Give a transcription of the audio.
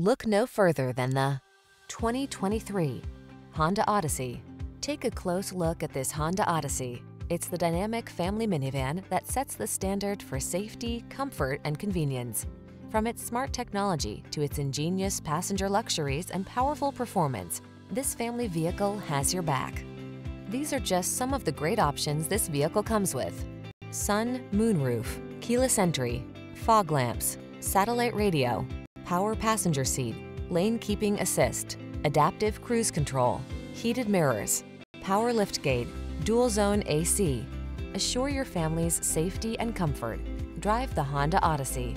Look no further than the 2023 Honda Odyssey. Take a close look at this Honda Odyssey. It's the dynamic family minivan that sets the standard for safety, comfort, and convenience. From its smart technology to its ingenious passenger luxuries and powerful performance, this family vehicle has your back. These are just some of the great options this vehicle comes with. Sun, moonroof, keyless entry, fog lamps, satellite radio, power passenger seat, lane keeping assist, adaptive cruise control, heated mirrors, power liftgate, dual zone AC. Assure your family's safety and comfort. Drive the Honda Odyssey.